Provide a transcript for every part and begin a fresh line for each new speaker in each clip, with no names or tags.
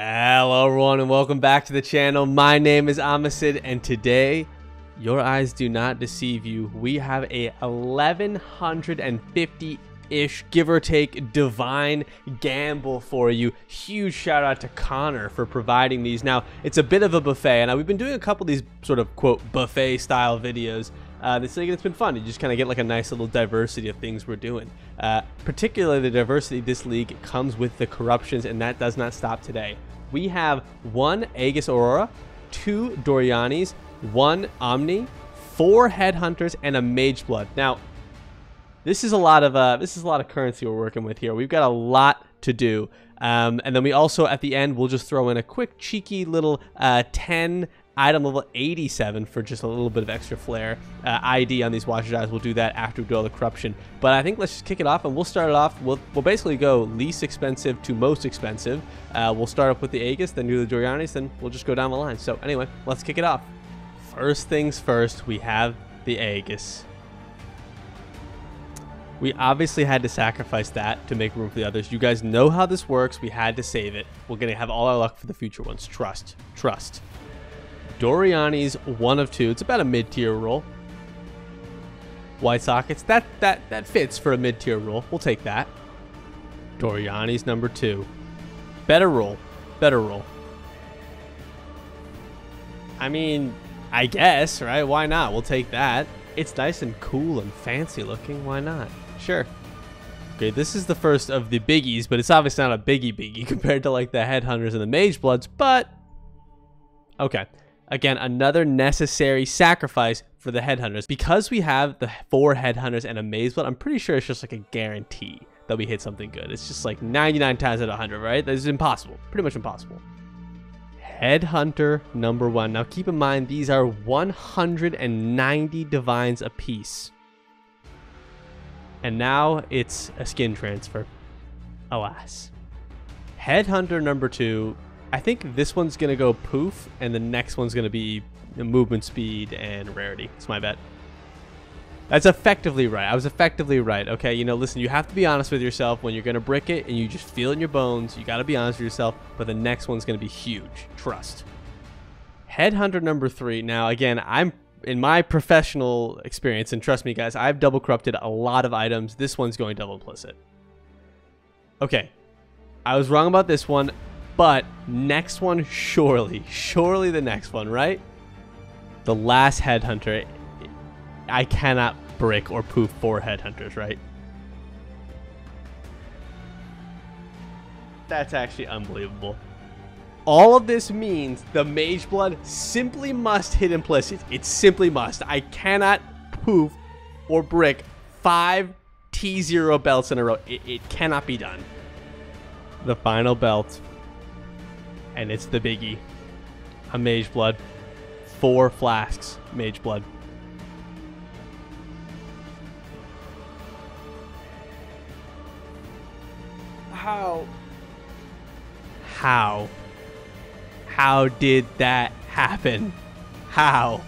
Hello everyone and welcome back to the channel. My name is Omisid and today, your eyes do not deceive you. We have a 1150-ish, give or take, divine gamble for you. Huge shout out to Connor for providing these. Now, it's a bit of a buffet and we've been doing a couple of these sort of quote buffet style videos uh, this league it's been fun. You just kind of get like a nice little diversity of things we're doing. Uh, particularly the diversity this league comes with the corruptions, and that does not stop today. We have one Aegis Aurora, two Doryanis, one Omni, four Headhunters, and a Mage Blood. Now, this is a lot of uh, this is a lot of currency we're working with here. We've got a lot to do. Um, and then we also, at the end, we'll just throw in a quick, cheeky little uh, 10 item level 87 for just a little bit of extra flair. Uh, ID on these Watcher's Eyes, we'll do that after we do all the corruption. But I think let's just kick it off and we'll start it off. We'll, we'll basically go least expensive to most expensive. Uh, we'll start up with the Aegis, then do the Doryanis, then we'll just go down the line. So anyway, let's kick it off. First things first, we have the Aegis. We obviously had to sacrifice that to make room for the others. You guys know how this works. We had to save it. We're going to have all our luck for the future ones. Trust. Trust. Doryani's one of two. It's about a mid-tier roll. White Sockets, that that that fits for a mid-tier roll. We'll take that. Doryani's number two. Better roll. Better roll. I mean, I guess, right? Why not? We'll take that. It's nice and cool and fancy looking. Why not? Sure. Okay, this is the first of the biggies, but it's obviously not a biggie biggie compared to like the Headhunters and the Mage Bloods, but okay. Again, another necessary sacrifice for the headhunters. Because we have the four headhunters and a mage blood, I'm pretty sure it's just like a guarantee that we hit something good. It's just like 99 times out of 100, right? That is impossible. Pretty much impossible. Headhunter number one. Now keep in mind, these are 190 divines apiece. And now it's a skin transfer. Alas. Headhunter number two I think this one's going to go poof, and the next one's going to be movement speed and rarity. It's my bet. That's effectively right. I was effectively right. Okay, you know, listen, you have to be honest with yourself when you're going to brick it and you just feel it in your bones. You got to be honest with yourself, but the next one's going to be huge. Trust. Headhunter number three. Now, again, I'm in my professional experience, and trust me, guys, I've double corrupted a lot of items. This one's going double implicit. Okay, I was wrong about this one. But next one, surely, surely the next one, right? The last headhunter. I cannot brick or poof four headhunters, right? That's actually unbelievable. All of this means the Mage Blood simply must hit implicit. It simply must. I cannot poof or brick five T0 belts in a row. It, it cannot be done. The final belt and it's the biggie. A mage blood. Four flasks mage blood. How? How? How did that happen? How?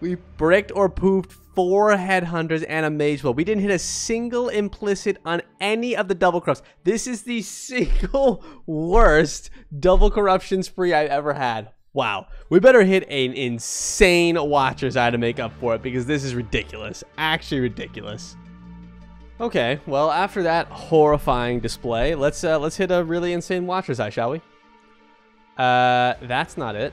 we bricked or poofed four headhunters and a mage blood. We didn't hit a single implicit on any of the double corrupts. This is the single worst double corruption spree I've ever had. Wow. We better hit an insane Watcher's Eye to make up for it because this is ridiculous. Actually ridiculous. Okay, well after that horrifying display, let's uh, let's hit a really insane Watcher's Eye, shall we? Uh, that's not it.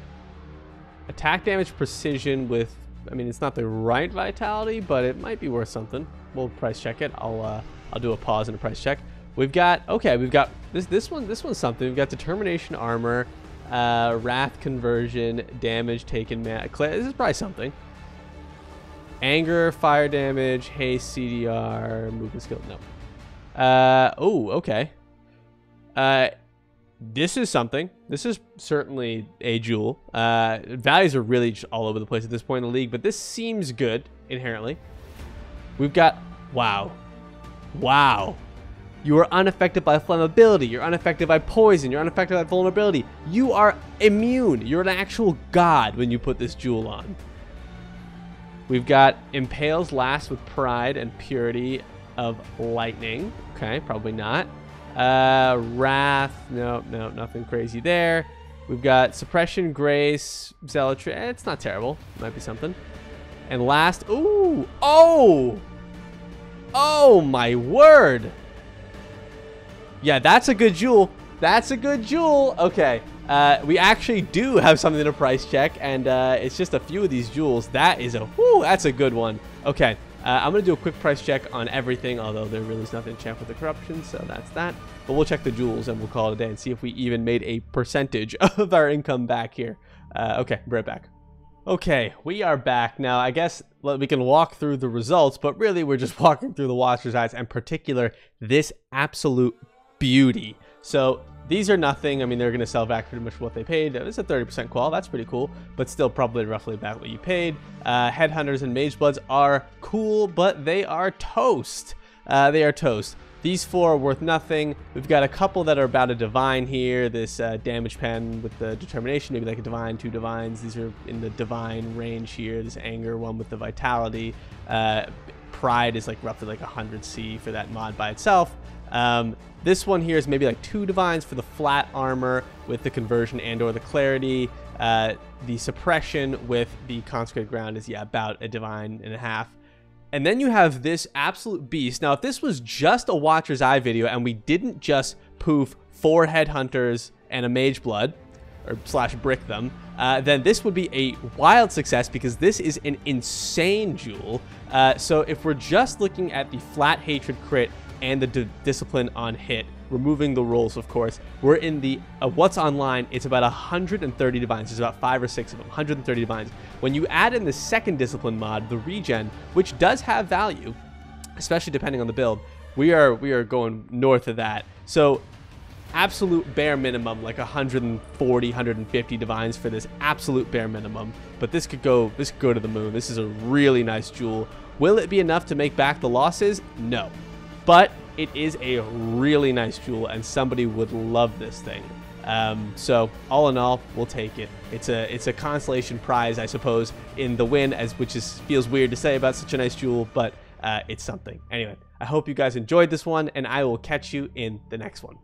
Attack damage precision with I mean, it's not the right vitality, but it might be worth something. We'll price check it. I'll uh, I'll do a pause and a price check. We've got okay. We've got this this one. This one's something. We've got determination armor, uh, wrath conversion, damage taken. this is probably something. Anger, fire damage, haste, CDR, movement skill. No. Uh, oh, okay. Uh, this is something. This is certainly a jewel. Uh, values are really all over the place at this point in the league, but this seems good inherently. We've got, wow. Wow. You are unaffected by flammability. You're unaffected by poison. You're unaffected by vulnerability. You are immune. You're an actual god when you put this jewel on. We've got Impales last with pride and purity of lightning. Okay, probably not. Uh, Wrath. No, no, nothing crazy there. We've got Suppression, Grace, Zealotry. Eh, it's not terrible. Might be something. And last, ooh, oh, oh my word. Yeah, that's a good jewel. That's a good jewel. Okay, uh, we actually do have something to price check, and uh, it's just a few of these jewels. That is a, whoo, that's a good one. Okay, uh, I'm going to do a quick price check on everything, although there really is nothing to check with the corruption, so that's that. But we'll check the jewels, and we'll call it a day and see if we even made a percentage of our income back here. Uh, okay, be right back. Okay, we are back. Now, I guess we can walk through the results, but really we're just walking through the Watcher's Eyes, and particular, this absolute beauty. So these are nothing. I mean, they're going to sell back pretty much what they paid. It's a 30% qual. That's pretty cool, but still probably roughly about what you paid. Uh, Headhunters and Magebloods are cool, but they are toast. Uh, they are toast. These four are worth nothing. We've got a couple that are about a divine here. This uh, damage pen with the determination, maybe like a divine, two divines. These are in the divine range here. This anger one with the vitality. Uh, pride is like roughly like 100C for that mod by itself. Um, this one here is maybe like two divines for the flat armor with the conversion and or the clarity. Uh, the suppression with the consecrated ground is yeah about a divine and a half. And then you have this absolute beast. Now, if this was just a Watcher's Eye video and we didn't just poof four Headhunters and a Mage Blood, or slash brick them, uh, then this would be a wild success because this is an insane jewel. Uh, so if we're just looking at the flat hatred crit and the discipline on hit, removing the rolls, of course. We're in the uh, what's online. It's about 130 divines. There's about five or six of them. 130 divines. When you add in the second discipline mod, the regen, which does have value, especially depending on the build, we are we are going north of that. So absolute bare minimum like 140 150 divines for this absolute bare minimum but this could go this could go to the moon this is a really nice jewel will it be enough to make back the losses no but it is a really nice jewel and somebody would love this thing. Um, so all in all, we'll take it. It's a it's a consolation prize, I suppose, in the win, as which is feels weird to say about such a nice jewel, but uh, it's something. Anyway, I hope you guys enjoyed this one, and I will catch you in the next one.